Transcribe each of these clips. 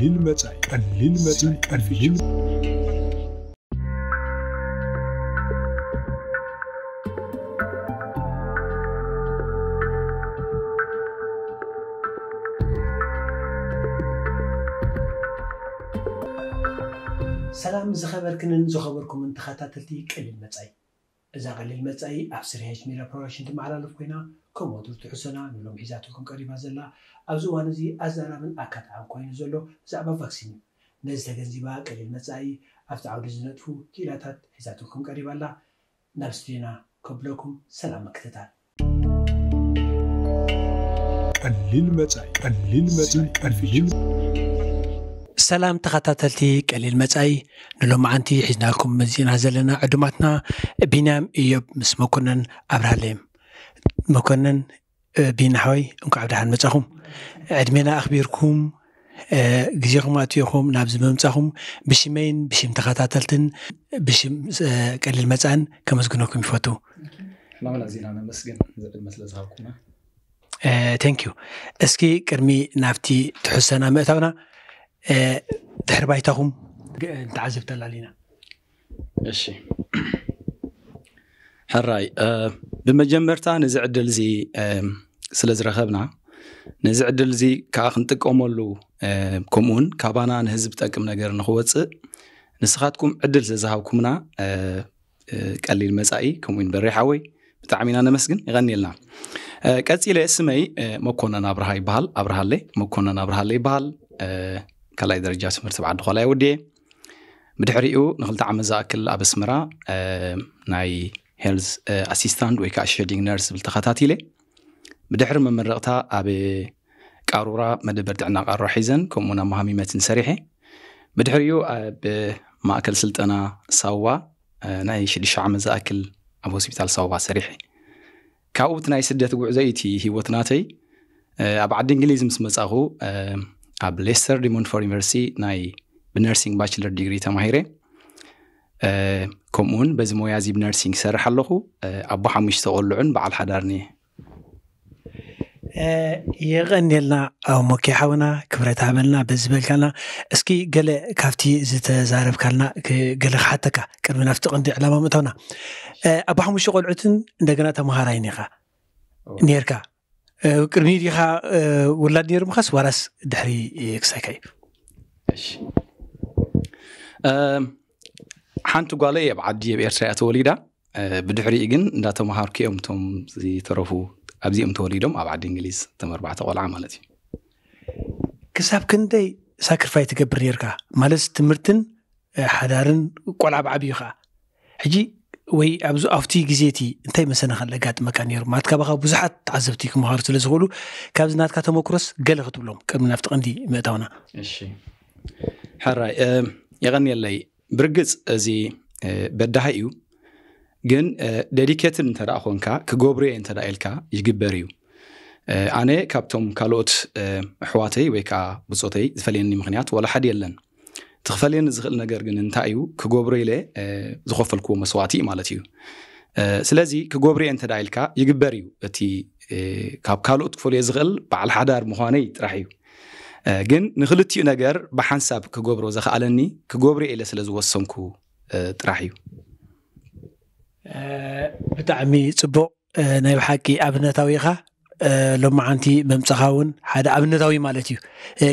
قليل متى قليل متى قليل سلام زخبركن زخبركم انت خاتاتلتي قليل متى اذا قليل متى ابسريج ميرا بروشن تمعلى لكوينا ከምኡ ድርትዑ ሰላም ንሎም ሒዛትልኩም ቀሪባ ዘላ ኣብዚ እዋን እዚ ኣዘራርን ኣካትዓብ ኮይኑ ዘሎ ብዛዕባ ቫክሲን እዩ ነዚ ተገንዚባ ቀሊል መፃኢ ኣብቲ ዓውዲ ዝነጥፉ ክኢላታት ሒዛትልኩም ቀሪባ ኣላ ናብ ስድና ከብለኩም ሰላም ምክትታል ቀሊል መፃኢ ቀሊል መፃኢ ቀሊል ሰላም ተኸታተልቲ ቀሊል መጻኢ ንሎመዓንቲ ሒዝናልኩም መዚእና ዘለና ዕዱማትና ቢንያም እዮብ ምስ መኮነን ኣብርሃለዮም مكنن بين حوي انك عبد الرحمن متاخوم عدمنا اخبركم جزيكم الله تيخوم نابز ممتاخوم بشمين بشم تخاتاتلتن بشم قليل آه متان كما زغنوكم يفوتو ما من ازينا نمسكن زبد مثل زهاكم ثانك يو اسكي كرمي نافتي تحسنا متاونا آه تحربايتاخوم انت عزبت علينا اشي حراي أه، بمجمرتها نزع الدلزي أه، سلز رخبنا نزع الدلزي كاخ نتك أمولو كومون كابانا نهزب تاكم نغير نخوات نسخاتكم عدل سزهاو كومنا قليل مسائي كومين بريحاوي بتعامينا نمسجن يغني لنا كاتسي لي اسمي مكونن أبرهاي بال أبرهالي مكونن أبرهالي بال كلاي درجة سمرت بعد خلايا ودي بدحريو نخلط عمزاء كل أبسمرا ناي ሄልዝ ኣሲስታንት ወይ ከዓ ሸዲንግ ነርስ ዝብል ተኸታቲለ ብድሕሪ መመረቕታ ኣብ ቃሩራ መደበር ጥዕና ቃሩራ ሒዘን ከምኡ ናብ መሃሚመትን ሰሪሐ ብድሕሪኡ ኣብ ማእከል ስልጠና ሳዋ ናይ 6 ዓመት ዝኣክል ኣብ ሆስፒታል ሳዋ ሰሪሐ ካብኡ እቲ ናይ ስደት ጉዕዘይ እቲ ሂወት ናተይ ኣብ ዓዲ እንግሊዝ ምስ መጻኹ ኣብ ሌስተር ዲሞንፎር ዩኒቨርሲቲ ናይ ብነርሲንግ ባችለር ዲግሪ ተማሂረ ከምኡውን በዚ ሞያ እዚ ብነርሲንግ ክሰርሕ ኣለኹ ኣቦ ሓሙሽተ ቆልዑን በዓል ሓዳር እኒአ የቐኒልና ኣብ ሞኪሓውና ክብረት ሃበልና በዝበልካልና እስኪ ገለ ካብቲ ዝተዛረብካልና ገለ ክሓተካ ቅድሚ ናብቲ ቐንዲ ዕላማ ምእታውና ኣቦ ሓሙሽተ ቆልዑትን እንደገና ተምሃራይ ኒኻ ነርካ ቅድሚ ዲኻ ውላድ ነይሩ ምኻስ ዋራስ ድሕሪ ክሳይካ እዩ ሓንቲ ጓለ እየ ብዓዲ ብኤርትራ እያ ተወሊዳ ብድሕሪኡ ግን እንዳተምሃርኩ እዮም እቶም ዝተረፉ ኣብዚኦም ተወሊዶም ኣብ ዓዲ እንግሊዝ እቶም ኣርባዕተ ቆልዓ ማለት እዩ ክሳብ ክንደይ ሳክሪፋይ ትገብር ነርካ ማለት ትምህርትን ሓዳርን ቆልዓ ብዓብዩ ከዓ ሕጂ ወይ ኣብዚ ኣብቲ ግዜ እቲ እንታይ መሰናኸል ኣጋጥመካ ነይሩ ማለት ካባኻ ብዙሓት ተዓዘብቲ ክምሃሩ ስለ ዝኽእሉ ካብዚ ናትካ ተመክሮስ ገለ ክትብሎም ቅድሚ ናብቲ ቀንዲ ምእታውና ሕራይ የቐኒየለይ ብርግፅ እዚ በዳሃ እዩ ግን ዴዲኬትን እንተደኣ ኮንካ ክገብርየ እንተዳ ኢልካ ይግበር እዩ ኣነ ካብቶም ካልኦት ኣሕዋተይ ወይ ከዓ ብፆተይ ዝፈልየኒ ምክንያት ወላ ሓደ የለን እቲ ክፈልየኒ ዝኽእል ነገር ግን እንታይ እዩ ክገብሮ ኢለ ዝኸፈልክዎ መስዋዕቲ እዩ ማለት እዩ ስለዚ ክገብሮ ክገብርየ እንተዳ ኢልካ ይግበር እዩ እቲ ካብ ካልኦት ክፈልዮ ዝኽእል በዓል ሓዳር ምኳነይ ጥራሕ እዩ ግን ንክልትኡ ነገር ብሓንሳብ ክገብሮ ዝኽኣለኒ ክገብሮ ኢለ ስለ ዝወሰንኩ ጥራሕ እዩ ብጣዕሚ ፅቡቅ ናይ ብሓቂ ኣብነታዊኻ ሎመዓንቲ መምፅኻ እውን ሓደ ኣብነታዊ ማለት እዩ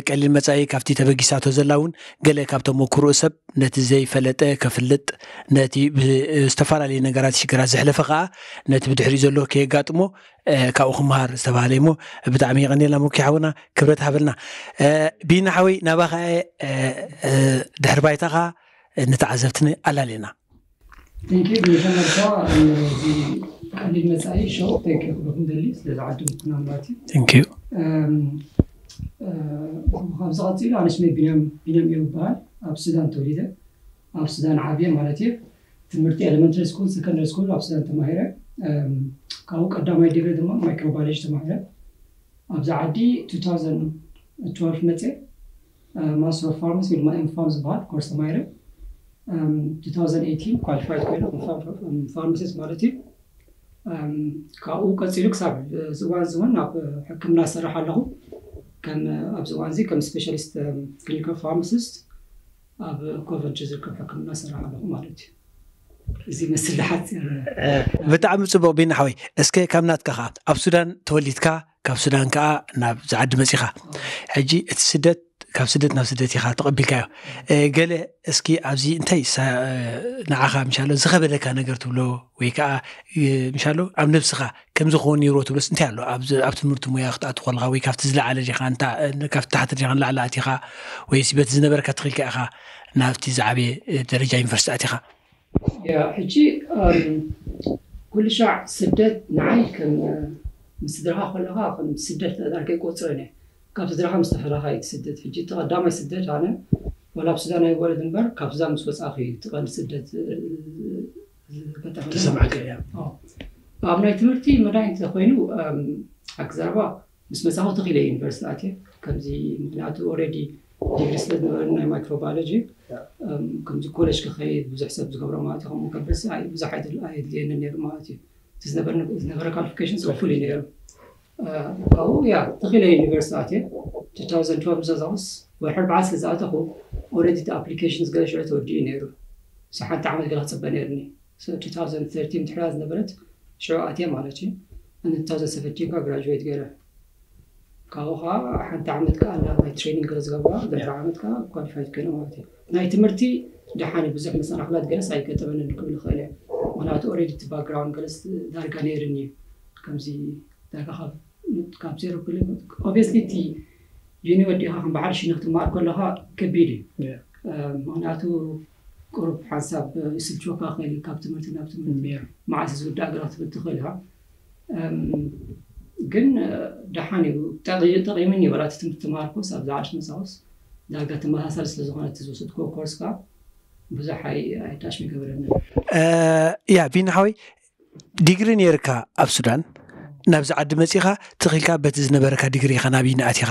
ቀሊል መፃኢ ካብቲ ተበጊሳቶ ዘላ እውን ገለ ካብ ተመክርኡ ሰብ ነቲ ዘይፈለጠ ከፍልጥ ነቲ ብዝተፈላለዩ ነገራት ሽግራት ዘሕለፈ ከዓ ነቲ ብድሕሪ ዘሎ ከየጋጥሞ ካብኡ ክምሃር ዝተባሃለ እሞ ብጣዕሚ ይቀኒልና ሞኪሓውና ክብረት ሃበልና ቢናሓወይ ናባ ከዓ ድሕሪ ባይታ ከዓ ነተዓዘብትን ኣላለየና Thank you. ከምዝቐፂሉ ኣነ ስመይ ቢንያም እዩ ይበሃል ኣብ ሱዳን ተወሊደ ኣብ ሱዳን ዓብየ ማለት እዩ ትምህርቲ ኤሌመንትሪ ስኩል ሰከንደሪ ስኩል ኣብ ሱዳን ተማሂረ ካብኡ ቀዳማይ ዲግሪ ድማ ማይክሮባዮሎጂ ተማሂረ ኣብዛ ዓዲ 2012 መፅአ ማስተር ኦፍ ፋርማሲ ወይ ድማ ኤምፋም ዝበሃል ኮርስ ተማሂረ 2018 ኳሊፋይድ ኮይኑ ፋርማሲስት ማለት እዩ ካብኡ ቀፂሉ ክሳብ ዝእዋን እዚ እውን ናብ ሕክምና ዝሰርሕ ኣለኹ ከም ኣብዚ እዋን እዚ ከም ስፔሻሊስት ክሊኒካል ፋርማሲስት ኣብ ኮቨንትሪ ዝርከብ ሕክምና ዝሰርሕ ኣለኹ ማለት እዩ እዚ መስል ሓፂር ብጣዕሚ ፅቡቅ ቢና ሓወይ እስከ ካብ ናትካ ከዓ ኣብ ሱዳን ተወሊድካ ካብ ሱዳን ከዓ ናብ ዝዓዲ መፂኻ ሕጂ እቲ ስደት ካብ ስደት ናብ ስደት ኢኻ ተቐቢልካዮ ገለ እስኪ ኣብዚ እንታይ ንዓኻ ምሻሎ ዝኸበደካ ነገር ትብሎ ወይ ከዓ ምሻሎ ኣብ ነብስኻ ከምዚ ክኾን ነይሮ ትብሎስ እንታይ ኣሎ ኣብ ትምህርቲ ሙያ ክትኣት ኮልካ ወይ ካብቲ ዝለዓለ ዲኻ ካብቲ ታሕቲ ዲኻ ንላዕለ ኣትኻ ወይ በቲ ዝነበረካ ትኽልካ ኢኻ ናብቲ ዝዓበየ ደረጃ ዩኒቨርስቲ ኣትኻ ሕጂ ኩሉ ሻዕ ስደት ንዓይ ከም ምስድረኻ ከለካ ከም ስደት ኣዳርከ ይቆፅረን እየ كافز رحم سفرة هاي تسدد في جيت غدا ما يسدد أنا ولا بس أنا يقول دنبر كافز أنا مسوس أخي تقال سدد تسمع كلام آه أبنا يتمرتي مرة أنت خوينو أكزربا بس ما سافو تقيلة إنفرساتي كمزي مناتو أوريدي ديجريس لدنا مايكروبيولوجي كمزي كولش كخيد بزحسب زغبرة ما تقوم مكبس أي بزحيد الأيد لأن نير ما تي تزنبر نغرا كالفكيشن سوفولي نير ካብኡ ያ ተኺለየ ዩኒቨርሲቲ ኣትየ 2012 ዘዛቕስ ወይ ሕርባዓት ስለዝኣተኹ ኦረዲ እቲ ኣፕሊኬሽን ዝገለ ሽዑ ተወዲኡ ነይሩ ስ ሓንቲ ዓመት ገለ ክፅበ ነይርኒ 2013 ትሕላ ዝነበረት ሽዑ ኣትየ ማለት እዩ ኣነ 2017 ካ ግራጅዌት ገይረ ካብኡ ከዓ ሓንቲ ዓመት ከዓ ናይ ትሬኒንግ ገለ ዝገብራ ዘሕራ ዓመት ከዓ ኳሊፋይ ዝገለ ማለት እዩ ናይ ትምህርቲ ድሓኒ ብዙሕ መሰናክላት ገለስ ኣይገጠመኒ ንክብል ይኽእል እየ ምክንያቱ ኦረዲ እቲ ባክግራውንድ ገለስ ዳርጋ ነይርኒ እዩ ከምዚ ዳርጋ ካብ ካብ ዜሮ ክል ኦብስሊ እቲ ጁኒ ወዲኻ ክንበዓል ሽን ክትማር ከለካ ከቢድ እዩ ምክንያቱ ቁሩብ ሓንሳብ ይስልችወካ ክእል ካብ ትምህርቲ ናብ ትምህርቲ መዓስ ዝውዳእ ግራ ክትብል ትኽእል ኢኻ ግን ደሓን እዩ ጠቂምን ይበላ እቲ ትምህርቲ ተማሃርኮስ ኣብ ዝዓድ መፃውስ ዳርጋ ተመሳሳሊ ስለዝኾነ እቲ ዝወሰድኮ ኮርስካ ብዙሕ ኣይዳሽ ይገበረኒ ያ ቢናሓወይ ዲግሪ ነርካ ኣብ ሱዳን ናብዚ ዓዲ መፂኻ ትኽኢልካ በቲ ዝነበረካ ዲግሪ ኢኻ ናብዪ ንኣትኻ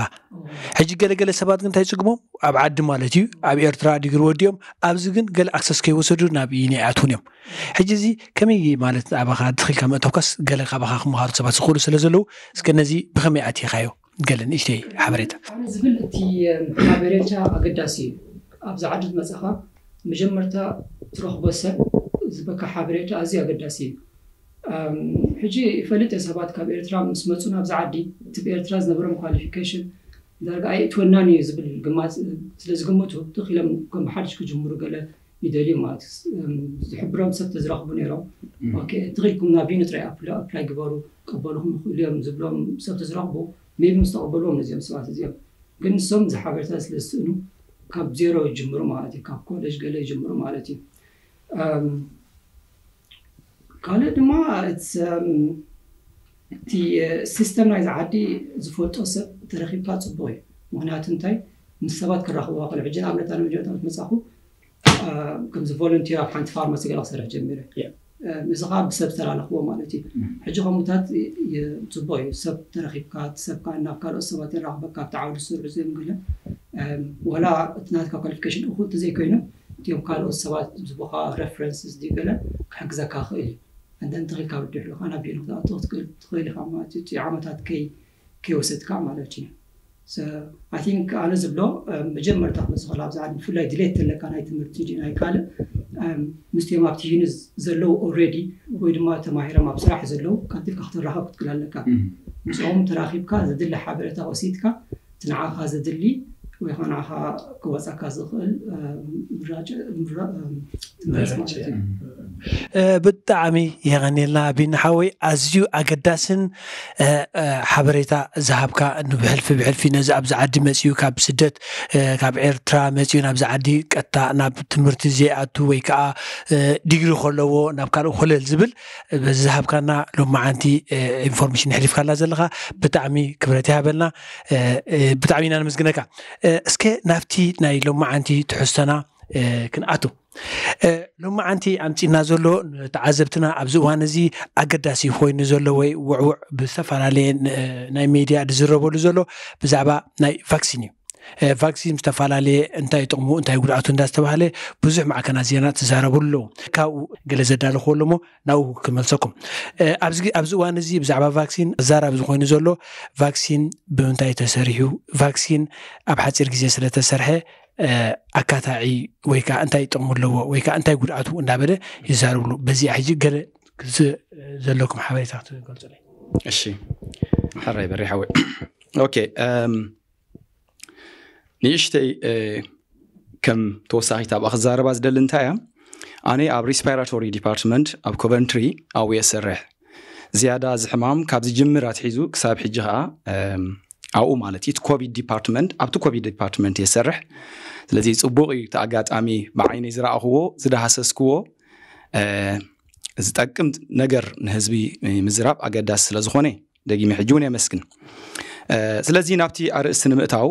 ሕጂ ገለገለ ሰባት ግን እንታይ ፅግሞም ኣብ ዓዲ ማለት እዩ ኣብ ኤርትራ ዲግሪ ወዲኦም ኣብዚ ግን ገለ ኣክሰስ ከይወሰዱ ናብዪ ናይኣትውን እዮም ሕጂ እዚ ከመይ ማለት ኣባኻ ትኽኢልካ መእተውካስ ገለ ካባኻ ክመሃሩ ሰባት ዝኽእሉ ስለ ዘለዉ እስከ ነዚ ብኸመይ ኣትኻዮ ገለ ንእሽተይ ሓበሬታ ዝብል እቲ ሓበሬታ ኣገዳሲ እዩ ኣብዚ ዓዲ ዝመፅኻ መጀመርታ ትረኽቦ ሰብ ዝበካ ሓበሬታ ኣዝዩ ኣገዳሲ እዩ ሕጂ ይፈልጥ እየ ሰባት ካብ ኤርትራ ምስ መፁ ናብዚ ዓዲ እቲ ብኤርትራ ዝነበሮም ኳሊፊኬሽን ዳርጋ ኣይእትወናን እዩ ዝብል ግማፅ ስለዝግምቱ ትኽኢሎም ከም ብሓድሽ ክጅምሩ ገለ ይደልዩ ማለት እዩ ዝሕብሮም ሰብ ተዝረኽቡ ነይሮም ትኽኢልኩም ናብ ቪኑ ጥራይ ኣፕላይ ግበሩ ቀበልኩም ይኽእሉ እዮም ዝብሎም ሰብ ተዝረኽቡ ሜቢ ምስ ተቐበልዎም ነዚኦም ሰባት እዚኦም ግን ንሶም ዝሓበሬታ ስለ ዝስእኑ ካብ ዜሮ ይጅምሩ ማለት እዩ ካብ ኮሌጅ ገለ ይጅምሩ ማለት እዩ ካልእ ድማ እቲ ሲስተም ናይዚ ዓዲ ዝፈልጦ ሰብ ተረኪብካ ፅቡቅ እዩ ምክንያቱ እንታይ ምስ ሰባት ክራኽብዋ ክእል ሕጂ ንኣብነት ኣነ መጀመርታ መፃኹ ከምዚ ቮለንቲር ኣብ ሓንቲ ፋርማሲ ገለ ክሰርሕ ጀሚረ እዚ ከዓ ብሰብ ዝተላለኽዎ ማለት እዩ ሕጂ ከምኡታት ፅቡቅ እዩ ሰብ ተረኪብካ ሰብካ ናብ ካልኦት ሰባት ይራኽበካ ኣብቲ ዓውዲ ዝስርሑ ዘይምግለ ዋላ እቲ ናትካ ኳሊፊኬሽን እኹ እንተዘይኮይኑ እትዮም ካልኦት ሰባት ዝቡካ ረፈረንስ ዝድዩ ገለ ክሕግዘካ ክእል እዩ عندنا تغيكا وديح لك أنا بينك ذا توت كل تغيلي خام تي عمتات كي كي وسد كام على تي so I think أنا زبلو مجمل تخلص خلاص زعلان فلا دليت لك أنا يتمر تيجي ناي كله مستوى ما بتيجي نز زلو already ويد ما تماهير ما بسرعة زلو كانت الكحت راح كنت كلها لك مش هم تراخيب كذا دل حبرة وسيد كا تنعها هذا دلي ويخانعها قوة كذا خل مراجع مراجع ብጣዕሚ የቀኒልና ቢናሓወይ ኣዝዩ ኣገዳስን ሓበሬታ ዝሃብካ ንብሕልፊ ብሕልፊ ነዚ ኣብዚ ዓዲ መፅኡ ካብ ስደት ካብ ኤርትራ መፅኡ ናብዚ ዓዲ ቀታ ናብ ትምህርቲ ዘይኣቱ ወይ ከዓ ዲግሪ ከለዎ ናብ ካልእ ኮለል ዝብል ዝሃብካና ሎመዓንቲ ኢንፎርሜሽን ሕሊፍካላ ዘለካ ብጣዕሚ ክብረት ይሃበልና ብጣዕሚ ኢና ንምስግነካ እስከ ናብቲ ናይ ሎመዓንቲ ትሕዝቶና ክንኣቱ ሎሚ ዓንቲ ኣምፂኢና ዘሎ ተዓዘብትና ኣብዚ እዋን እዚ ኣገዳሲ ኮይኑ ዘሎ ወይ ውዕውዕ ብዝተፈላለየ ናይ ሜድያ ዝረበሉ ዘሎ ብዛዕባ ናይ ቫክሲን እዩ ቫክሲን ዝተፈላለየ እንታይ ጥቕሙ እንታይ ጉድኣቱ እንዳዝተባሃለ ብዙሕ ማዕከና ዜና ትዛረብሉ ኣለዉ ካብኡ ገለ ዘዳለኽዎ ሞ ናብ ክመልሰኩም ኣብዚ እዋን እዚ ብዛዕባ ቫክሲን ዛራብ ዝኮይኑ ዘሎ ቫክሲን ብምንታይ ተሰሪሑ ቫክሲን ኣብ ሓፂር ግዜ ስለተሰርሐ ኣካታዒ ወይ ከዓ እንታይ ጥቕሙ ኣለዎ ወይ ከዓ እንታይ ጉድኣቱ እናበለ ይዛርብሉ በዚኣ ሕጂ ገለ ዘለኩም ሓበሬታ ክትገልፅለ እሺ ሓራይ በሪሓ ወ ኦኬ ንእሽተይ ከም ተወሳኺ ታብኣ ክዛረባ ዝደሊ እንታይ እያ ኣነ ኣብ ሪስፓራቶሪ ዲፓርትመንት ኣብ ኮቨንትሪ ኣብየ ዝሰርሕ ዝያዳ ዝሕማም ሕማም ካብዚ ጅምር ኣትሒዙ ክሳብ ሕጂ ከዓ ኣብኡ ማለት እዩ እቲ ኮቪድ ዲፓርትመንት ኣብቲ ኮቪድ ዲፓርትመንት እየ ዝሰርሕ ስለዚ ፅቡቅ እዩ ተኣጋጣሚ ኣጋጣሚ ብዓይነይ ዝረኣኽዎ ዝደሃሰስክዎ ዝጠቅም ነገር ንህዝቢ ምዝራብ ኣገዳሲ ስለ ዝኾነ ደጊሚ ሕጂ እውን የመስግን ስለዚ ናብቲ ኣርእስቲ ንምእታው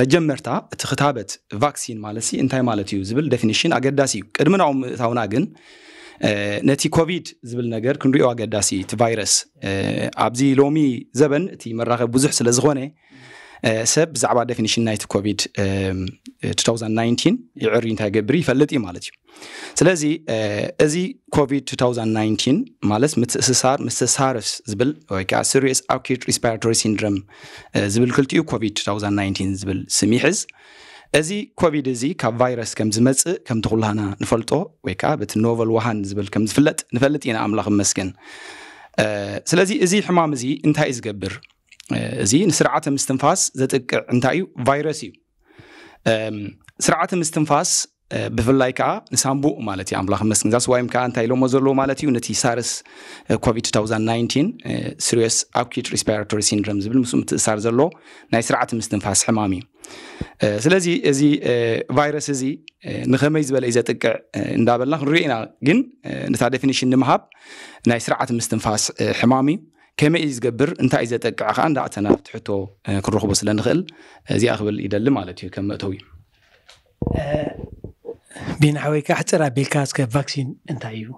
መጀመርታ እቲ ክታበት ቫክሲን ማለት እንታይ ማለት እዩ ዝብል ደፊኒሽን ኣገዳሲ እዩ ቅድሚ ናብኡ ምእታውና ግን ነቲ ኮቪድ ዝብል ነገር ክንሪኦ ኣገዳሲ እቲ ቫይረስ ኣብዚ ሎሚ ዘበን እቲ መራኸቢ ብዙሕ ስለ ዝኾነ ሰብ ብዛዕባ ደፊኒሽን ናይቲ ኮቪድ 2019 ይዕሪ እንታይ ገብር ይፈልጥ እዩ ማለት እዩ ስለዚ እዚ ኮቪድ 2019 ማለት ምትእስሳር ምስሳርስ ዝብል ወይ ከዓ ሲሪየስ ኣኪት ሪስፓራቶሪ ሲንድሮም ዝብል ክልቲኡ ኮቪድ 2019 ዝብል ስም ይሕዝ እዚ ኮቪድ እዚ ካብ ቫይረስ ከም ዝመፅእ ከምቲ ኩላና ንፈልጦ ወይ ከዓ በቲ ኖቨል ዋሃን ዝብል ከም ዝፍለጥ ንፈልጥ ኢና ኣምላኽ መስግን ስለዚ እዚ ሕማም እዚ እንታይ እዩ ዝገብር እዚ ንስርዓተ ምስትንፋስ ዘጥቅዕ እንታይ እዩ ቫይረስ እዩ ስርዓተ ምስትንፋስ ብፍላይ ከዓ ንሳምቡ ማለት እዩ ኣምላኽ መስግን ዛስ ዋይም ከዓ እንታይ ኢሎሞ ዘለዎ ማለት እዩ ነቲ ሳርስ ኮቪድ 2019 ስሪስ ኣኪት ሪስፓራቶሪ ሲንድሮም ዝብል ምስ ምትእሳር ዘሎ ናይ ስርዓት ምስትንፋስ ሕማም እዩ ስለዚ እዚ ቫይረስ እዚ ንኸመይ ዝበለ እዩ ዘጥቅዕ እንዳበልና ክንሪኦ ኢና ግን ነታ ደፊኒሽን ንምሃብ ናይ ስርዓት ምስትንፋስ ሕማም እዩ ከመይ እዩ ዝገብር እንታይ እዩ ዘጠቅዐ ከዓ እንዳእተና ትሕቶ ክንረክቦ ስለንኽእል እዚኣ ክብል ይደሊ ማለት እዩ ከም መእተው እዩ ቢናሓ ወይ ከዓ ሕፅር ኣቢልካ ስከ ቫክሲን እንታይ እዩ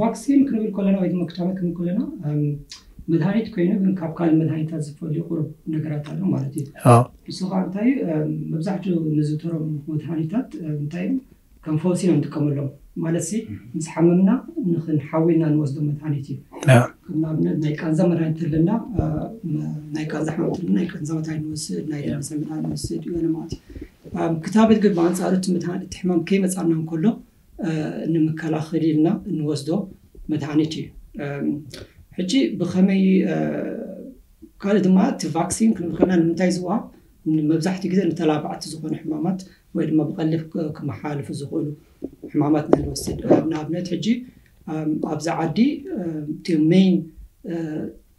ቫክሲን ክንብል ከለና ወይ ድማ ክዳመ ክንብል ከለና መድሃኒት ኮይኑ ግን ካብ ካልእ መድሃኒታት ዝፈልዩ ቁሩብ ነገራት ኣሎ ማለት እዩ ንሱ ከዓ እንታይ እዩ መብዛሕትኡ ንዝተረሙ መድሃኒታት እንታይ እዩ ከም ፈልሲ እዮም ንጥቀመሎም مالسي مس نخن حاولنا نوزدو مدانيتي نعم كنا نايكان زمر هانت لنا نايكان زحمة لنا نايكان زمر هاي نوسد نايكان زمر هاي نوسد يوانا مات كتابة قد ما انت عارت مدان تحمام كيما تصارنا كله نمكال اخري لنا نوزدو مدانيتي حجي بخمي كانت ما تفاكسين كنا بخنا نمتايزوها مبزحتي كذا نتلابعت زخون حمامات وين ما بغلف كمحالف زخونه ሕማማት ንክንወስድ ንኣብነት ሕጂ ኣብዛ ዓዲ እቶም ሜይን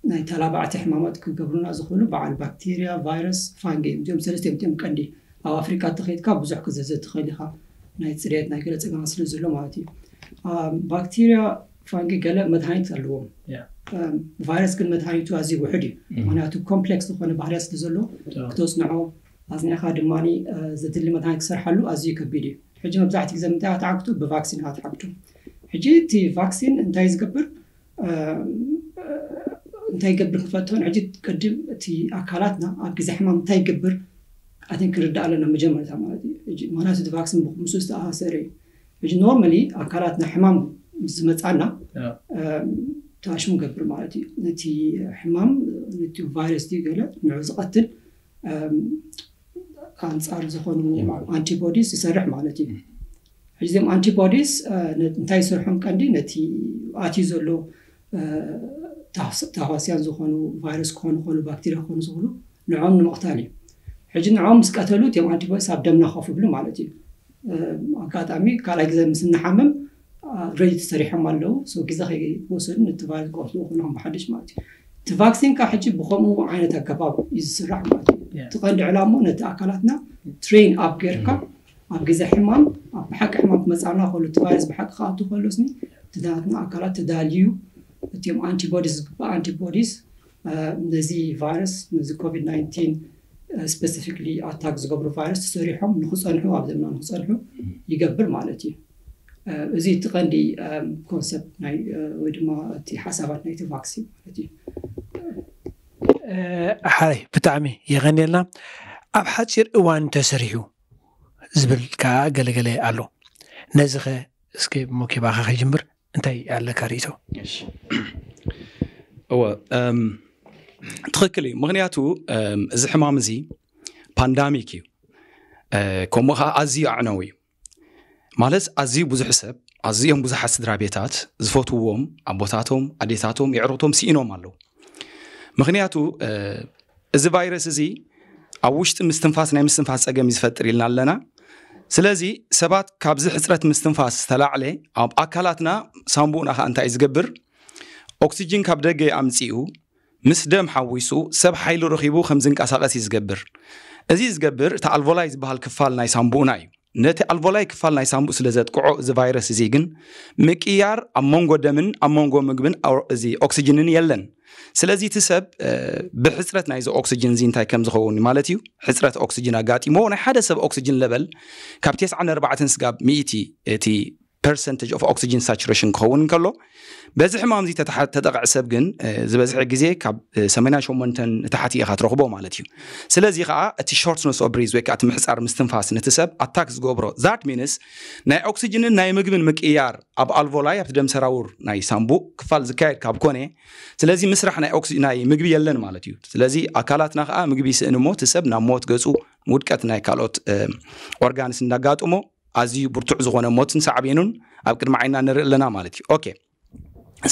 ናይ ተላባዕቲ ሕማማት ክገብሩና ዝኽእሉ በዓል ባክቴርያ ቫይረስ ፋንጌ እዮም እዚኦም ሰለስተዮም እዮም ቀንዲ ኣብ ኣፍሪካ እተኸይድካ ብዙሕ ክዘዘ ትኽእል ኢኻ ናይ ፅሬት ናይ ገለ ፀገማ ስለ ዘሎ ማለት እዩ ባክቴርያ ፋንጌ ገለ መድሃኒት ኣለዎም ቫይረስ ግን መድሃኒቱ ኣዝዩ ውሕድ እዩ ምክንያቱ ኮምፕሌክስ ዝኾነ ባህርያ ስለ ዘሎ ክተፅንዖ ኣፅኒዕኻ ድማ ዘድሊ መድሃኒት ክሰርሓሉ ኣዝዩ ከቢድ እዩ ሕጂ መብዛሕትኡ ግዜ ምንታይ ኣትዓግቱ ብቫክሲን ኣትዓግቱ ሕጂ እቲ ቫክሲን እንታይ ዝገብር እንታይ ይገብር ክንፈትሆን ሕጂ ቅድም እቲ ኣካላትና ኣብ ግዜ ሕማም እንታይ ይገብር ኣትን ክርዳእ ኣለና መጀመርታ ማለት እዩ ምክንያቱ እቲ ቫክሲን ብምስ ዝተኣሰረ እዩ ሕጂ ኖርማሊ ኣካላትና ሕማም ዝመፃና ተኣሽሙ ገብር ማለት እዩ ነቲ ሕማም ነቲ ቫይረስ ገለ ንዑ ዝቐትል ከአንፃር ዝኮኑ ኣንቲቦዲስ ይሰርሕ ማለት እዩ ሕጂ እዚም ኣንቲቦዲስ እንታይ ይሰርሖም ቀንዲ ነቲ ኣትዩ ዘሎ ተሃዋስያን ዝኮኑ ቫይረስ ክኮኑ ክእሉ ባክቴርያ ክኮኑ ዝክእሉ ንዖም ንምቕታል እዩ ሕጂ ንዖም ምስ ቀተሉ እትዮም ኣንቲቦዲስ ኣብ ደምና ከፍ ይብሉ ማለት እዩ ኣጋጣሚ ካልኣይ ግዜ ምስ እናሓመም ረዲ ተሰሪሖም ኣለው ግዜ ከይወሰዱ ነቲ ቫይረስ ክቐትሉ ክኖም ብሓድሽ ማለት እዩ تفاكسين كا حجي بخمو عينة كباب يسرح ማለት እዩ ትቐንዲ ዕላሞ ነቲ ኣካላትና ትሬን ኣብ ጌርካ ኣብ ግዜ ሕማም ኣብ ብሓቂ ሕማም ክመፃና ከሉ እቲ ቫይረስ ብሓቂ ክኣቱ ከሎስኒ ትዳትና ኣካላት ተዳልዩ እትዮም ኣንቲቦዲስ ዝግባእ ኣንቲቦዲስ ነዚ ቫይረስ ነዚ ኮቪድ 19 ስፔሲፊክሊ ኣታክ ዝገብሩ ቫይረስ ተሰሪሖም ንክፀንሑ ኣብ ዘና ንክፀንሑ ይገብር ማለት እዩ እዚ እቲ ቀንዲ ኮንሰፕት ናይ ወይ ድማ እቲ ሓሳባት ናይቲ ቫክሲን ማለት እዩ ሓረይ ብጣዕሚ የቀኒየልና ኣብ ሓፂር እዋን ተሰሪሑ ዝብል ከዓ ገለገለ ኣሎ ነዚ ኸ እስኪ ሞኬባኻ ከጅምር እንታይ ኣለካ ርእቶ እወ ትኽክል እዩ ምክንያቱ እዚ ሕማም እዚ ፓንዳሚክ እዩ ከምኡ ከዓ ኣዝዩ ኣዕነው እዩ ማለት ኣዝዩ ብዙሕ ሰብ ኣዝኦም ብዙሓት ስድራ ቤታት ዝፈትውዎም ኣቦታቶም ኣዴታቶም ይዕርቶም ስኢኖም ኣለው ምክንያቱ እዚ ቫይረስ እዚ ኣብ ውሽጢ ምስትንፋስ ናይ ምስትንፋስ ፀገም ዝፈጥር ኢልና ኣለና ስለዚ ሰባት ካብዚ ሕፅረት ምስትንፋስ ዝተላዕለ ኣብ ኣካላትና ሳንቡኡና ከዓ እንታይ እዩ ዝገብር ኦክሲጅን ካብ ደገ ኣምፅኡ ምስ ደም ሓዊሱ ሰብ ሓይሊ ረኪቡ ከም ዝንቀሳቀስ እዩ ዝገብር እዚ ዝገብር እቲ ኣልቮላይ ዝበሃል ክፋል ናይ ሳንቡኡና እዩ نت البولای کفال نیسامو سلزت کعو ز ویروس زیگن مکیار آمانگو دمن آمانگو مگبن زی اکسیژن یلن سلزی تسب به حسرت نیز اکسیژن زین تای کم زخونی مالتیو حسرت اکسیژن عجاتی مو انا حدا سب اکسیژن لبل کابتیس عن 4 سقاب میتی تی percentage of oxygen saturation ክኸውን ከሎ በዚ ሕማም እዚ ተጠቕዕ ሰብ ግን ዝበዝሐ ግዜ ካብ 88 ታሕቲ ኢኻ ትረኽቦ ማለት እዩ ስለዚ ከዓ እቲ ሾርትነስ ኦፍ ብሪዝ ወይ ከዓ እቲ ምሕፃር ምስትንፋስ ነቲ ሰብ ኣታክ ዝገብሮ ዛት ሚንስ ናይ ኦክሲጅንን ናይ ምግብን ምቅያር ኣብ ኣልቮላይ ኣብቲ ደም ሰራውር ናይ ሳምቡእ ክፋል ዝካየድ ካብ ኮነ ስለዚ ምስራሕ ናይ ምግቢ የለን ማለት እዩ ስለዚ ኣካላትና ከዓ ምግቢ ስእን እሞ እቲ ሰብ ናብ ሞት ገፁ ውድቀት ናይ ካልኦት ኦርጋንስ እንዳጋጥሞ ኣዝዩ ብርቱዕ ዝኾነ ሞትን ሳዕቤኑን ኣብ ቅድሚ ዓይና ንርኢ ኣለና ማለት እዩ ኦኬ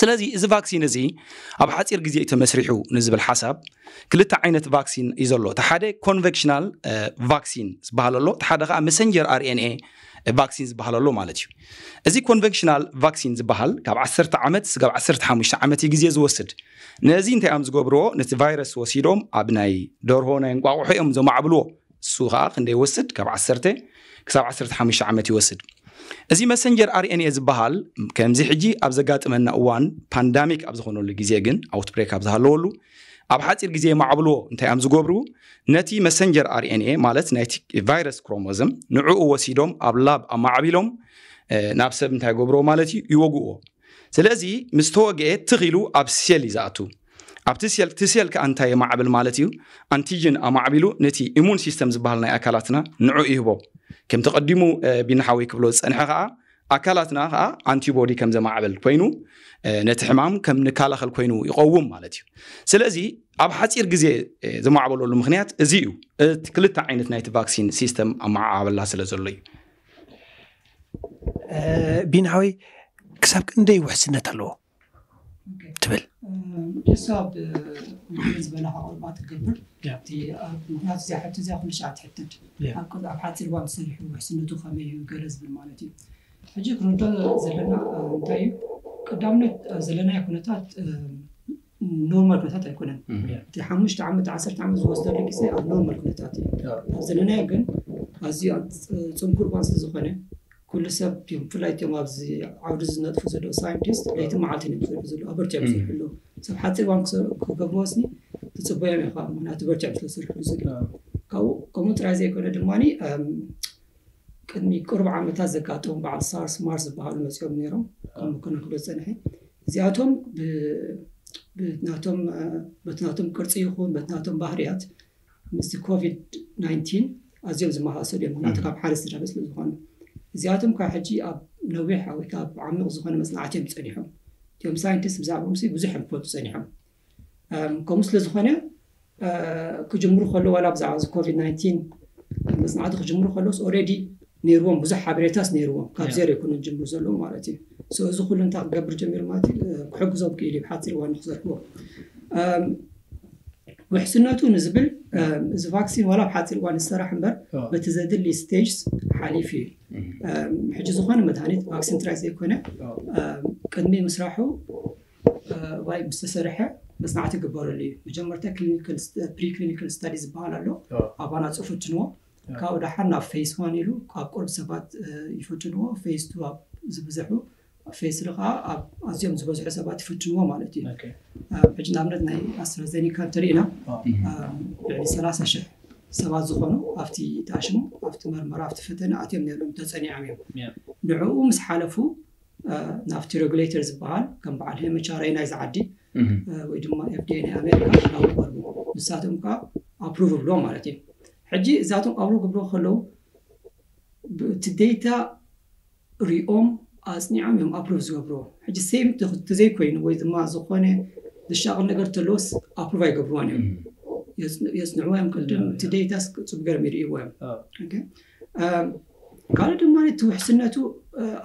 ስለዚ እዚ ቫክሲን እዚ ኣብ ሓፂር ግዜ ተመስሪሑ ንዝብል ሓሳብ ክልተ ዓይነት ቫክሲን እዩ ዘሎ እቲ ሓደ ኮንቨክሽናል ቫክሲን ዝበሃል ኣሎ እቲ ሓደ ከዓ መሰንጀር ኣርኤንኤ ቫክሲን ዝበሃል ኣሎ ማለት እዩ እዚ ኮንቨንሽናል ቫክሲን ዝበሃል ካብ 10 ዓመት ስጋብ 15 ዓመት እዩ ግዜ ዝወስድ ነዚ እንታይ እዮም ዝገብርዎ ነቲ ቫይረስ ወሲዶም ኣብ ናይ ደርሆ ናይ እንቋቑሖ እዮም ዘማዕብልዎ እሱ ከዓ ክንደይ ወስድ ካብ 10 كساب عسرت حميش عمت يوسد أزي مسنجر آر إن إيه زبهال كم زي حجي أبزقات من نوان بانداميك أبزخونو لجزيجن أوت بريك أبزهالولو ኣብ ሓፂር ግዜ ማዕብልዎ እንታይ እዮም ዝገብሩ ነቲ መሰንጀር አርኤንኤ ማለት ናይቲ ቫይረስ ክሮሞዝም ንዕኡ ወሲዶም ኣብ ላብ ኣማዕቢሎም ናብ ሰብ እንታይ ገብሮ ማለት እዩ ይወግእዎ ስለዚ ምስ ተወግአ ትኽኢሉ ኣብ ሴል እዩ ዝኣቱ ኣብቲ ሴል እቲ ሴል ከዓ እንታይ የማዕብል ማለት እዩ ኣንቲጅን ኣማዕቢሉ ነቲ ኢሙን ሲስተም ዝበሃል ናይ ኣካላትና ንዑ ይህቦ ከም ተቐዲሙ ቢናሓወይ ክብሎ ዝፀንሐ ከዓ ኣካላትና ከዓ ኣንቲቦዲ ከም ዘማዕበል ኮይኑ ነቲ ሕማም ከም ንከላኸል ኮይኑ ይቀውም ማለት እዩ ስለዚ ኣብ ሓፂር ግዜ ዘማዕበለሉ ምክንያት እዚ እዩ እቲ ክልተ ዓይነት ናይቲ ቫክሲን ሲስተም ኣመዓባበላ ስለ ዘሎ እዩ ቢናሓወይ ክሳብ ክንደይ ውሕስነት ኣለዎ ትብል حساب بالنسبه لها اربعه تقبل ምክንያቱ እዚኣ ሕቶ እዚኣ ኩሉ ሸዓ ትሕትድ ኣብ ኣብ ሓፂር እዋን ተሰሪሑ ውሕስነቱ ከመይ እዩ ገለዝ ብል ማለት እዩ ሕጂ ክንርዶ ዘለና እንታይ እዩ ቀዳምነት ዘለናይ ኩነታት ኖርማል ኩነታት ኣይኮነን እቲ ሓሙሽተ ዓመት ዓሰርተ ዓመት ዝወስደሉ ግዜ ኣብ ኖርማል ኩነታት እዩ ኣብ ዘለናዮ ግን ኣዝዩ ፅንኩር እዋን ስለዝኮነ كل سب بفلاي تيم أبزي عورز نت فزلو ساينتست لا يتم عالتين فزلو أبرت يوم فزلو سب حتى وان كوكبوسني تصبوا يوم يخاف من هات أبرت يوم نعم. فزلو فزلو كاو كم ترازي كنا دماني كدمي كرب عام تازكاتهم بعد سارس مارس بحال مسيوم نيرم آه. كم كنا كل سنة زياتهم ب بتناتهم آه، بتناتهم كرسي يخون بتناتهم بحريات مثل كوفيد 19 أزيوم زمها سوريا من هناك كاب حارس درابس لزخانه زياتهم كان حجي اب نويح او كاب عميق زخنه مثلا عتيم تصنيحهم تيوم ساينتست بزعبهم سي بزحم فوت تصنيحهم كم زخنه كجمهور اه، خلو ولا بزع كوفيد 19 مثلا عاد كجمهور خلو اوريدي نيروهم بزح حبريتاس نيروهم كاب زير يكون الجمهور زلو مالتي سو زخول انت قبر جمهور مالتي اه، حق زوبك اللي بحاتي وانا ውሕስነቱ ንዝብል እዚ ቫክሲን ዋላ ኣብ ሓፂር እዋን ዝሰራሕ እምበር በቲ ዘድሊ ስቴጅስ ሓሊፍ እዩ ሕጂ ዝኾነ መድሃኒት ቫክሲን ጥራይ ዘይኮነ ቅድሚ ምስራሑ ወይ ምስተሰርሐ መፅናዕቲ ይግበረሉ እዩ መጀመርታ ፕሪክሊኒካል ስታዲ ዝበሃል ኣሎ ኣባና ፅሑፍ ፍትንዎ ካብኡ ድሓር ናብ ፌስ ዋን ኢሉ ኣብ ቁርብ ሰባት ይፈትንዎ ፌስ ቱ ኣብ ዝበዝሑ ፈይስልካ ኣዝዮም ዝበዝሑ ሰባት ይፍትንዎ ማለት እዩ ሕጂ ንኣብነት ናይ ኣስትራዜኒካ እንተሪኢና ልዕሊ 30 ሽሕ ሰባት ዝኾኑ ኣብቲ ተኣሽሙ ኣብቲ መርመራ ኣብቲ ፈተና ኣትዮም ነይሮም ተፀኒዖም እዮም ንዕኡ ምስ ሓለፉ ናብቲ ሬጉሌተር ዝበሃል ከም በዓል መቻራይ ናይ ዝዓዲ ወይ ድማ ኤፍዲኤ ናይ ኣሜሪካ ናብኡ ቀርቡ ንሳቶም ከዓ ኣፕሩቭ ብሎም ማለት እዩ ሕጂ እዛቶም ኣብሩ ግብሮ ከለዉ እቲ ዴታ ሪኦም از نعم يوم أبروز قبرو حج خود تزی کوین وید ما زقونه الشغل نگر تلوس أبروفاي قبرونه يصنعوها مقدم تدي تاسك تبقر ميري وهم أوكي قالوا دم مالي توحسنته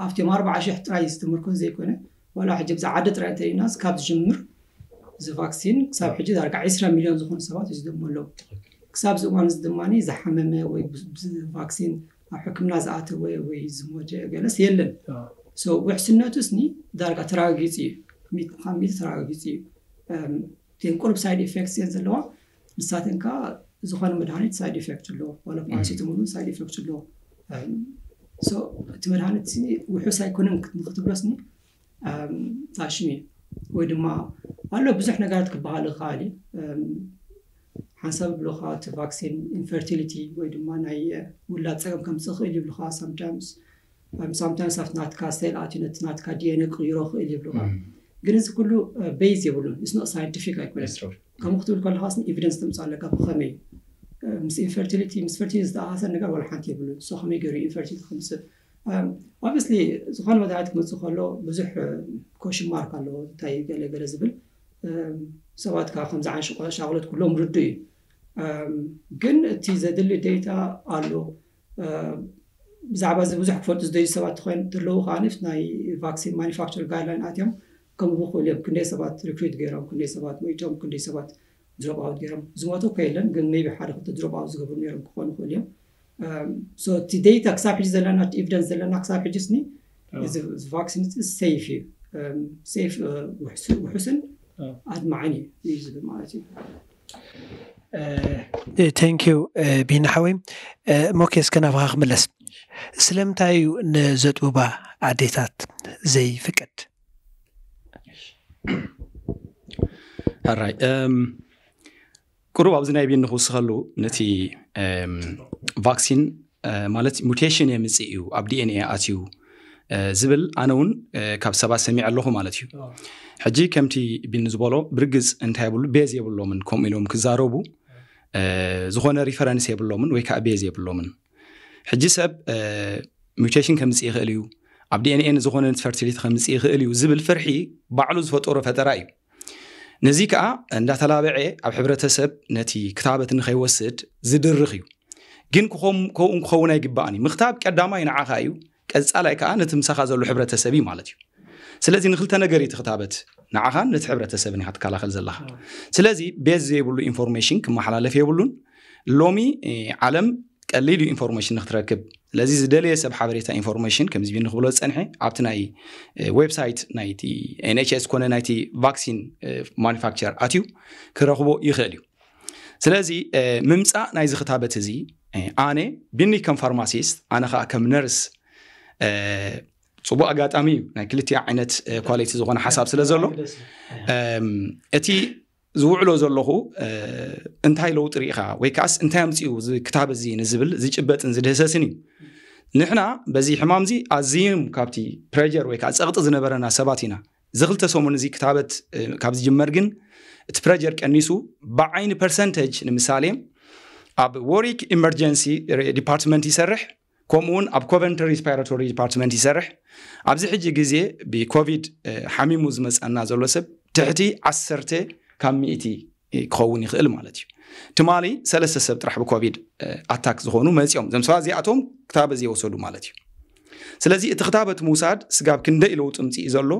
أفتي ما أربعة شيء حتى يستمركون زی كونه ولا حج بزع عدد رای تری ناس كاب جمر ز واکسین كساب حج ذا ركع عشرة مليون زخون سبات يجدم له كساب زمان زدماني زحمة وي فاكسين حكمنا زعته وی وی زموجة جلس يلن آه. ውሕስነቱስ ዳርጋ ተረጋጊፅ እዩ ካብ ሚት ተረጋጊፅ እዩ እተን ቁርብ ሳይድ ኤፌክት እየን ዘለዋ ንሳተን ከዓ ዝኾነ መድሃኒት ሳይድ ኤፌክት ኣለዎ ዋላ ፓራሲቶሞል እውን ሳይድ ኤፌክት ኣለዎ እቲ መድሃኒት ውሑስ ኣይኮነን ንክትብሎስኒ ጣሽም እዩ ወይ ድማ ኣሎ ብዙሕ ነገራት ክበሃል ይከኣል እዩ ሓንሳብ ይብሉካ እቲ ቫክሲን ኢንፈርቲሊቲ ወይ ድማ ናይ ውላድ ፀገም ከምፅእ ክእል ይብሉካ ሳምታይምስ I'm sometimes have not castle at unit not cadian qiro khil yiblu ግን እዚ ኩሉ ቤዝ የብሉን ስ ኖት ሳይንቲፊክ ኣይኮነን ከምኡ ክትብል ከለካ ስኒ ኤቪደንስ ተምፅእ ኣለካ ብከመይ ምስ ኢንፈርቲሊቲ ምስ ፈርቲሊቲ ዝተኣሳሰር ነገር ዋላ ሓንቲ የብሉን ንሱ ከመይ ገይሩ ኢንፈርቲሊቲ ክምስል ኦብስሊ ዝኾነ መድሓት ክመፅእ ከሎ ብዙሕ ኮሽን ማርክ ኣለዎ እንታይ ገለገለ ዝብል ሰባት ካብ ከምዚ ዓይነት ሻቅሎት ኩሎም ርዱ እዩ ግን እቲ ዘድሊ ዴታ ኣሎ ብዛዕባ እዚ ብዙሕ ክፈልጡ ዝደዩ ሰባት ክኮይኑ እንተለዉ ከዓንፍ ናይ ቫክሲን ማኒፋክቸር ጋይድላይን ኣትዮም ከምኡ ክእሉ እዮም ክንደይ ሰባት ሪክሪት ገይሮም ክንደይ ሰባት ሞይቶም ክንደይ ሰባት ድሮብኣውት ገይሮም ዝሞቱ እኮ የለን ግን ሜቢ ሓደ ክልተ ድሮብኣውት ዝገብሩ ነሮም ክኾኑ ይክእሉ እዮም እቲ ደይታ ክሳብ ሕጂ ዘለና ኤቪደንስ ዘለና ክሳብ ሕጂ ስኒ እዚ ቫክሲን ሰይፍ እዩ ሰይፍ ውሕስን ኣድማዓን እዩ እዩ ዝብል ማለት እዩ ታንኪዩ ቢናሓወይ ሓወይ ሞኬስ ከናብካ ክምለስ ስለምንታይ እዩ ንዘጡባ ኣዴታት ዘይፍቅድ ኣራይ um, ቅሩብ ኣብዚ ናይ ቤን ንክውስኸሉ ነቲ ቫክሲን um, uh, ማለት ሙቴሽን የምፅእ እዩ ኣብ ዲኤንኤ ኣትዩ uh, ዝብል ኣነ እውን uh, ካብ ሰባት ሰሚዕ ኣለኹ ማለት እዩ ሕጂ ከምቲ ቢኒ ዝበሎ ብርግፅ እንታይ ብሉ ቤዝ የብሎምን ከምኡ ኢሎም ክዛረቡ ዝኾነ ሪፈረንስ የብሎምን ወይ ከዓ ቤዝ የብሎምን ሕጂ ሰብ ሚቴሽን ከም ምፅእ ይኽእል እዩ ኣብ ዲኤንኤን ዝኾነ ፈርቲሊቲ ከም ምፅእ ይኽእል እዩ ዝብል ፍርሒ ባዕሉ ዝፈጠሮ ፈጠራ እዩ ነዚ ከዓ እንዳተላበዐ ኣብ ሕብረተሰብ ነቲ ክታበት ንኸይወስድ ዝድርኽ እዩ ግን ከምኡ ክኸውን ኣይግባእን እዩ ምክታብ ቀዳማይ ንዓኻ እዩ ቀፃላይ ከዓ ነቲ ምሳኻ ዘሎ ሕብረተሰብ እዩ ማለት እዩ ስለዚ ንክልተ ነገር እቲ ክታበት ንዓኻን ነቲ ሕብረተሰብን ኢካ ትከላኸል ዘለካ ስለዚ ቤዝ ዘይብሉ ኢንፎርሜሽን ክመሓላለፍ የብሉን ሎሚ ዓለም ቀሊል እዩ ኢንፎርሜሽን ንክትረክብ ስለዚ ዝደለየ ሰብ ሓበሬታ ኢንፎርሜሽን ከምዚ ንክብሎ ዝፀንሐ ኣብቲ ናይ ዌብሳይት ናይቲ ንችስ ኮነ ናይቲ ቫክሲን ማኒፋክቸር ኣትዩ ክረኽቦ ይኽእል እዩ ስለዚ ምምፃእ ናይ ዝክታበት እዚ ኣነ ብኒ ከም ፋርማሲስት ኣነ ከዓ ከም ነርስ ፅቡቅ ኣጋጣሚ እዩ ናይ ክልትያ ዓይነት ኳሊቲ ዝኮነ ሓሳብ ስለ ዘሎ እቲ ዝውዕሎ ዘለኹ እንታይ ለውጢ ርኢኻ ወይ ከዓስ እንታይ ኣምፅኡ ክታብ እዚ ንዝብል ዝጭበጥን ዝድህሰስን እዩ ንሕና በዚ ሕማም እዚ ኣዝዮም ካብቲ ፕረጀር ወይ ከዓ ፀቕጢ ዝነበረና ሰባት ኢና ዝክልተ ሰሙን እዚ ክታበት ካብ ዝጅመር ግን እቲ ፕረጀር ቀኒሱ ብዓይኒ ፐርሰንተጅ ንምሳሌ ኣብ ዎሪክ ኤመርጀንሲ ዲፓርትመንት ይሰርሕ ከምኡ ውን ኣብ ኮቨንተሪ ስፓራቶሪ ዲፓርትመንት ይሰርሕ ኣብዚ ሕጂ ግዜ ብኮቪድ ሓሚሙ ዝመፀና ዘሎ ሰብ ትሕቲ ዓሰርተ ካብ ሚእቲ ክኸውን ይኽእል ማለት እዩ ትማሊ ሰለስተ ሰብ ጥራሕ ብኮቪድ ኣታክ ዝኾኑ መፂኦም ዞም ሰባ እዚኣቶም ክታበ ዘይወሰዱ ማለት እዩ ስለዚ እቲ ክታበት ምውሳድ ስጋብ ክንደይ ለውጢ ምፅኢ ዘሎ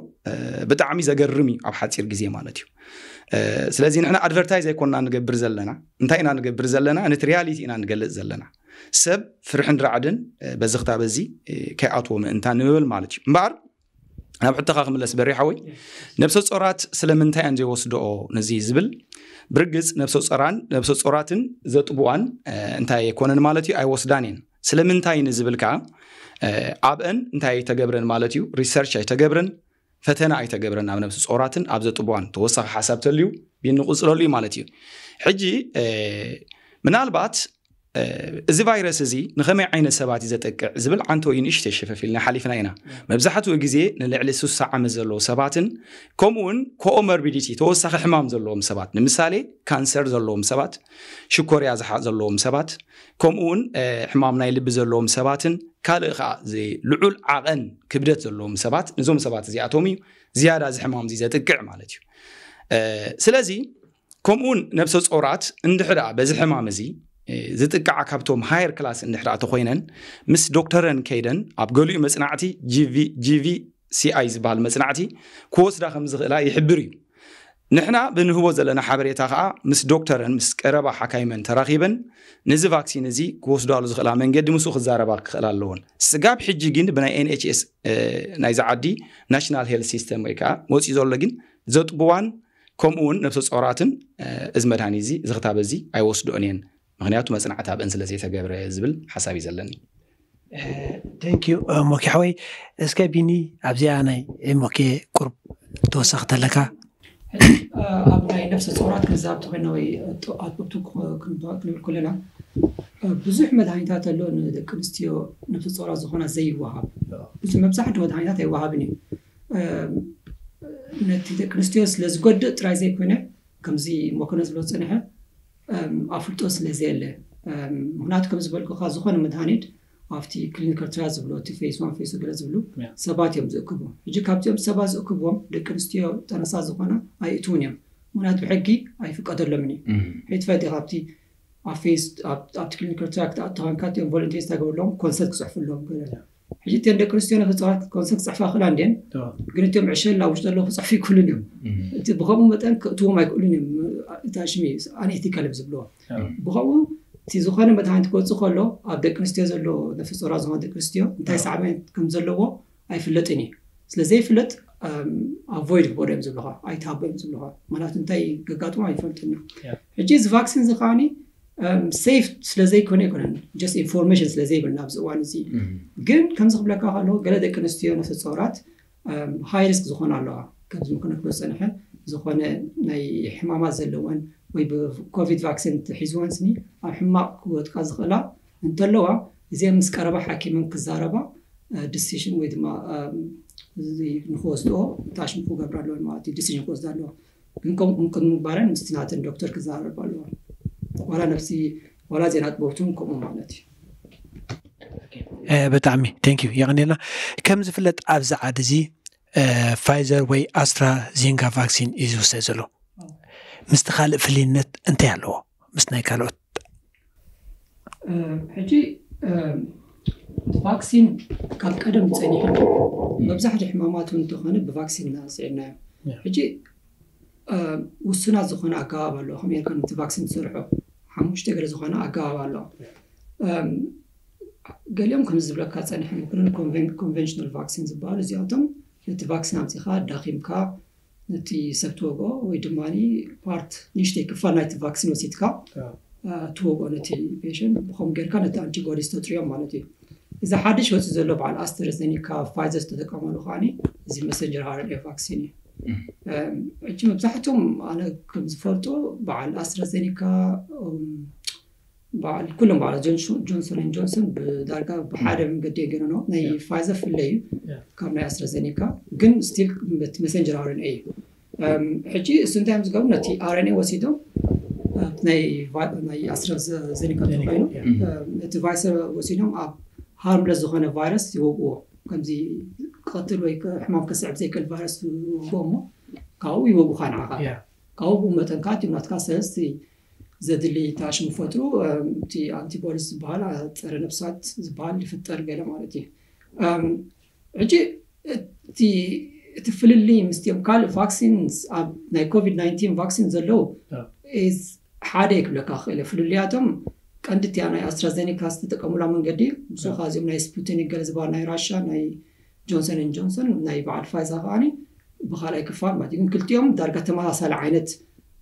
ብጣዕሚ ዘገርም እዩ ኣብ ሓፂር ግዜ ማለት እዩ ስለዚ ንዕና ኣድቨርታይዝ ኣይኮንና ንገብር ዘለና እንታይ ኢና ንገብር ዘለና ነቲ ሪያሊቲ ኢና ንገልፅ ዘለና ሰብ ፍርሕን ራዕድን በዚ ክታብ እዚ ከይኣትዎ ምእንታ ንምብል ማለት እዩ እምበር ናብ ሕቶኻ ክምለስ በሪሓ ወይ ነብሰ ፆራት ስለምንታይ ኣን ዘይወስድኦ ነዚ ዝብል ብርግፅ ነብሰ ፆራን ነብሰ ፆራትን ዘጥቡዋን እንታይ ኣይኮነን ማለት እዩ ኣይወስዳን እየን ስለምንታይ ንዝብል ከዓ ኣብአን እንታይ ኣይተገብረን ማለት እዩ ሪሰርች ኣይተገብረን ፈተና ኣይተገብረን ኣብ ነብሲ ፆራትን ኣብ ዘጥቡዋን ተወሳኺ ሓሳብ ተልዩ ቢንቁፅለሉ እዩ ማለት እዩ ሕጂ ምናልባት እዚ ቫይረስ እዚ ንኸመይ ዓይነት ሰባት እዩ ዘጠቅዕ ዝብል ዓንተ እዩ ንእሽተ ሸፈፍ ኢልና ሓሊፍና ኢና መብዛሕትኡ ግዜ ንልዕሊ ስሳ ዓመት ዘለዎ ሰባትን ከምኡውን ኮኦመርቢዲቲ ተወሳኺ ሕማም ዘለዎም ሰባት ንምሳሌ ካንሰር ዘለዎም ሰባት ሽኮርያ ዝሓቅ ዘለዎም ሰባት ከምኡውን ሕማም ናይ ልቢ ዘለዎም ሰባትን ካልእ ከዓ ልዑል ዓቐን ክብደት ዘለዎም ሰባት ንዞም ሰባት እዚኣቶም እዩ ዝያዳ እዚ ሕማም እዚ ዘጥቅዕ ማለት እዩ ስለዚ ከምኡውን ነብሰ ፆራት እንድሕዳ በዚ ሕማም እዚ ዝጥቃዓ ካብቶም ሃየር ክላስ እንድሕዳ ኮይነን ምስ ዶክተረን ከይደን ኣብ ገሊኡ መፅናዕቲ ጂቪ ሲኣይ ዝበሃል መፅናዕቲ ክወስዳ ከም ዝኽእላ ይሕብር እዩ ንሕና ብንህቦ ዘለና ሓበሬታ ከዓ ምስ ዶክተረን ምስ ቀረባ ሓካይመን ተራኺበን ነዚ ቫክሲን እዚ ክወስዳሉ ዝኽእላ መንገዲ ምስኡ ክዛረባ ክኽእል ኣለዎን ስጋብ ሕጂ ግን ብናይ ኤንኤችኤስ ናይዚ ዓዲ ናሽናል ሄልት ሲስተም ወይ ከዓ ወፂኡ ዘሎ ግን ዘጥብዋን ከምኡ እውን ነብሰ ፀራትን እዚ መድሃኒ እዚ ዝኽታብ እዚ ኣይወስድኦን እየን مغنياتو مثلا عتاب انزل زيتا قبر زبل حسابي زلني ثانك يو موكي حوي اسكا بيني ابزي انا موكي قرب توسخت لك ابناي نفس الصورات كذاب تغنوي اطبطوك كنبال كلنا بزح مدعيتات اللون كنستيو نفس الصورات زخونا زي وهاب بس ما بزحت مدعيتات اي وهابني نتي كنستيو سلس قد ترايزي كونه كمزي موكنز بلوت سنحه ኣፍልጦ ስለዘየለ ምክንያቱ ከም ዝበልኩካ ዝኾነ መድሃኒት ኣብቲ ክሊኒካል ትራያል ዝብሎ እቲ ፌስ ዋን ፌስ ገለ ዝብሉ ሰባት እዮም ዝእክቡ ሕጂ ካብዚኦም ሰባት ዝእክብዎም ደቂ ኣንስትዮ ጠረሳ ዝኾና ኣይእትውን እዮም ምክንያቱ ብሕጊ ኣይፍቀደሎምን እዩ ሕትፈት ካብቲ ኣብ ፌስ ኣብቲ ክሊኒካል ትራክ ተኣተኸንካ እትኦም ቮለንቴርስ ተገብሎም ኮንሰርት ክፅሕፍሎም ሕጂ እተን ደቂ ኣንስትዮ ነፍፅባት ኮንሰርት ክፅሕፋ ክእላ እንድን ግን እትኦም ዕሸል ኣብ ውሽጢ ኣለዎ ክፅሕፉ ይክእሉን እዮም እቲ ብከምኡ መጠን ክእትዎም ኣይክእሉን እዮም ታሽሚዩ ኣንእቲ ከልብ ዝብልዎ ብከምኡ እቲ ዝኾነ መድሓኒት ክወፅእ ከሎ ኣብ ደቂ ኣንስትዮ ዘሎ ነፍስ ፆራ ዝኾነ ደቂ ኣንስትዮ እንታይ ሳዕብነት ከም ዘለዎ ኣይፍለጥን እዩ ስለዘይፍለጥ ኣቮይድ ክበዶ እዮም ዝብልካ ኣይትሃቦ እዮም ዝብልካ ምክንያቱ እንታይ ገጋጥሞ ኣይፈልጥና ሕጂ እዚ ቫክሲን እዚ ከዓኒ ሴፍ ስለዘይኮነ ይኮነን ጀስት ኢንፎርሜሽን ስለዘይብልና ኣብዚ እዋን እዚ ግን ከምዚ ክብለካ ከሎ ገለ ደቂ ኣንስትዮ ነፍሲ ፀውራት ሃይ ሪስክ ዝኾነ ኣለዋ ከምዚ ምክነ ክሎ ፀንሐ ዝኾነ ናይ ሕማማት ዘለዎን ወይ ብኮቪድ ቫክሲን ትሒዝዎን ስኒ ኣብ ሕማቅ ክወጥቃ ዝኽእላ እንተለዋ እዚን ምስ ቀረባ ሓኪመን ክዛረባ ዲሲሽን ወይ ድማ ንክወስድኦ ታሽም ክገብር ኣለዎን ማለት እዩ ዲሲሽን ክወስድ ኣለዎ ግን ከምኡ ክንምግባረን ምስቲ ናትን ዶክተር ክዛረብ ኣለዎ ዋላ ነፍሲ ዋላ ዜና ጥበብትን ከምኡ ማለት እዩ ብጣዕሚ ንዩ ይቅኒልና ከም ዝፍለጥ ኣብዚ ዓዲ እዚ ፋይዘር ወይ ኣስትራ ዜንጋ ቫክሲን እዩ ዝውሰድ ዘሎ ምስቲ ካልእ ፍልይነት እንታይ ኣለዎ ምስ ናይ ካልኦት ሕጂ ቫክሲን ካብ ቀደም ፀኒሑ መብዛሕትኡ ሕማማት እንተኾነ ብቫክሲን እናፅዕና እዮም ሕጂ ውሱናት ዝኾነ ኣገባብ ኣለዎ ከመይ ርካ ቲ ቫክሲን ዝሰርሑ ሓሙሽተ ገለ ዝኾነ ኣገባብ ኣለዎ ገሊኦም ከምዝብለካ ዝብለካ ፀኒሐ ኮንቨንሽናል ቫክሲን ዝበሃሉ እዚኣቶም نتي فاكسين عم تيخا داخل مكا نتي سبتوغو ويدماني بارت نيشتي كفا نايت فاكسين وسيتكا توغو نتي بيشن بخوم غير كانت انتي غوريس تطريا مالتي إذا حدش وسط زلو بعل أستر زينيكا فايزر ستدك عمالو خاني زي مسجر هارا لي فاكسيني أجي مبزحتهم أنا كم زفلتو بعل أستر زينيكا بعد كلهم بعد جونسون ان يعني جونسون بدرجه من قد يقرنوا ناي فايزا في الليل كاب um، آه، ناي استرازينيكا جن ستيل مسنجر ار ان اي حجي سنتايمز قبل نتي ار ان اي وسيدو ناي ناي استرازينيكا تقينو نتي فايزر وسيدو اب هارملس زخانه فيروس كم زي قتل ويك حمام كسعب زي كل كالفيروس وقومو كاو يوقعوا خانعه كاو بمتنكات يمناتكا سلستي زاد اللي تعش مفترو تي أنتي بوليس زبال ترى نفسات زبال اللي في الطرق على مالتي عجي تي تفل اللي مستيم قال فاكسينز آه، ناي كوفيد 19 فاكسينز اللو إز آه. حاريك بلا كاخيلة فلو اللي عتم كانت تي أنا أسترازينيكا ستتقامولا من قدي مسو آه. خازيوم ناي سبوتيني قال زبال ناي راشا ناي جونسون ان جونسون ناي بعد فايزا غاني بخالا يكفار ما كل يوم دارقة تمالا سالة عينت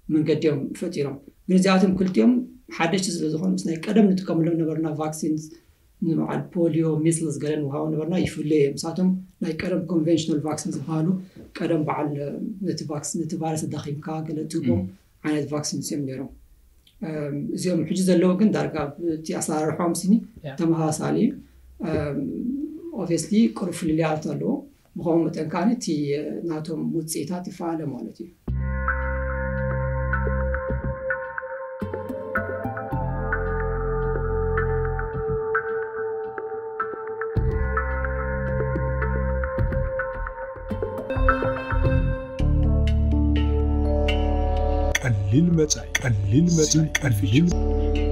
من قديهم فتيرهم ንዚኣቶም ክልቲኦም ሓደሽቲ ስለዝኾኑ ምስ ናይ ቀደም ንጥቀመሎም ነበርና ቫክሲን ንበዓል ፖሊዮ ሚስል ገለን ውሃቦ ነበርና ይፍለየ እዮም ንሳቶም ናይ ቀደም ኮንቨንሽናል ቫክሲን ዝበሃሉ ቀደም በዓል ነቲ ቫይረስ ኣዳኺምካ ገለ ትቦም ዓይነት ቫክሲን እዮም ነይሮም እዚኦም ሕጂ ዘለዎ ግን ዳርጋ እቲ ኣሰራርሖም ስኒ ተመሳሳሊ እዩ ኦብስሊ ፍልልያት ኣለዎ ብከምኡ መጠን ከዓኒ እቲ ናቶም ውፅኢታት ይፈኣለ ማለት እዩ ቀሊል መጻይ ቀሊል መጻይ ቀሊል